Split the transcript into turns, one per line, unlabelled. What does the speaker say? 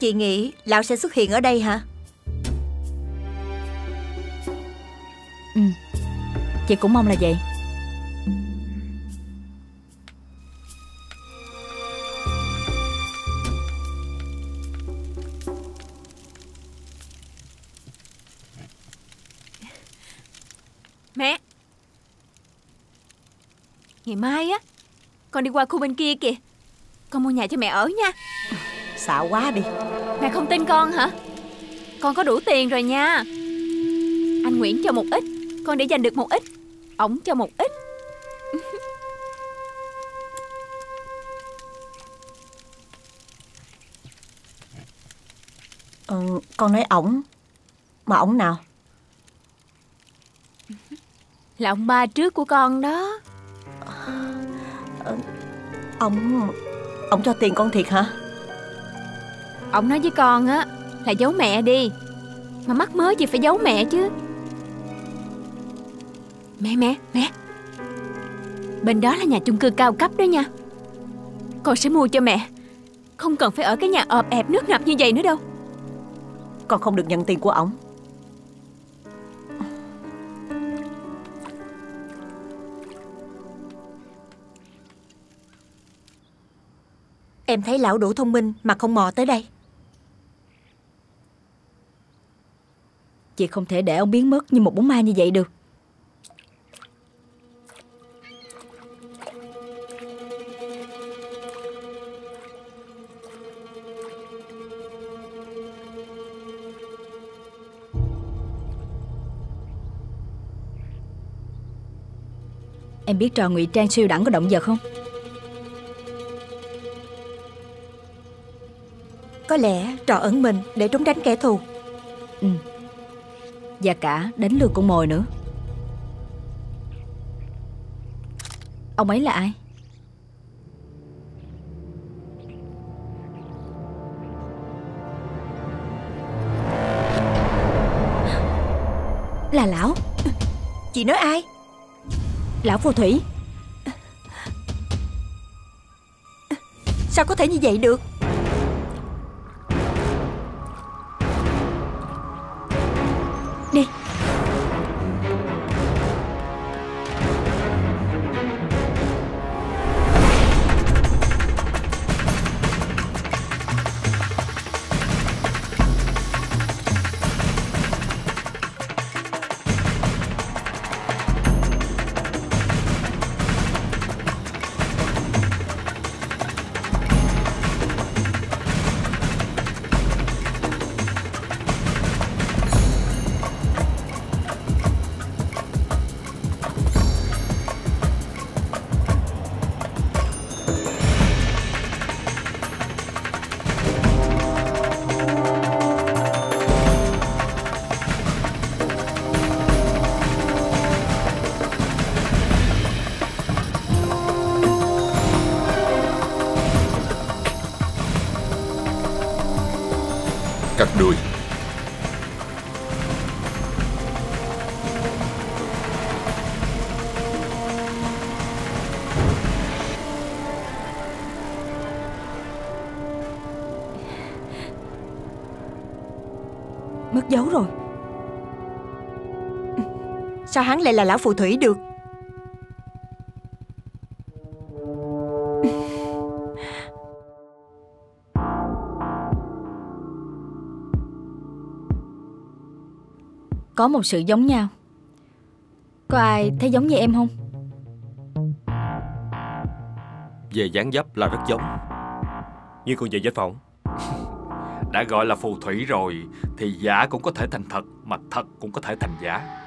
Chị nghĩ lão sẽ xuất hiện ở đây hả?
Ừ. Chị cũng mong là vậy.
Mẹ! Ngày mai á Con đi qua khu bên kia kìa. Con mua nhà cho mẹ ở nha
Xạo quá đi.
Mẹ không tin con hả? Con có đủ tiền rồi nha. Anh Nguyễn cho một ít Con để dành được một ít Ổng cho một ít.
Ừ, Con nói ổng. Mà ổng nào?
Là ông ba trước của con đó.
Ổng Ổng cho tiền con thiệt hả
Ông nói với con á, Là giấu mẹ đi. Mà mắc mới gì phải giấu mẹ chứ. Mẹ mẹ mẹ. Bên đó là nhà chung cư cao cấp đó nha. Con sẽ mua cho mẹ. Không cần phải ở cái nhà ọp ẹp nước ngập như vậy nữa đâu.
Con không được nhận tiền của ổng. Em thấy lão đủ thông minh mà không mò tới đây.
Chị không thể để ông biến mất như một bóng ma như vậy được. Em biết trò ngụy trang siêu đẳng có động vật không?
Có lẽ trò ẩn mình để trốn tránh kẻ thù.
Ừ và cả đánh lừa con mồi nữa. Ông ấy là ai? Là lão.
Chị nói ai?
Lão phù thủy.
Sao có thể như vậy được?
Cắt đuôi
Mất dấu rồi. Sao hắn lại là lão phù thủy được?
Có một sự giống nhau Có ai thấy giống như em không?
Về dáng dấp là rất giống
Nhưng còn về danh phỏng.
Đã gọi là phù thủy rồi, Thì giả cũng có thể thành thật, Mà thật cũng có thể thành giả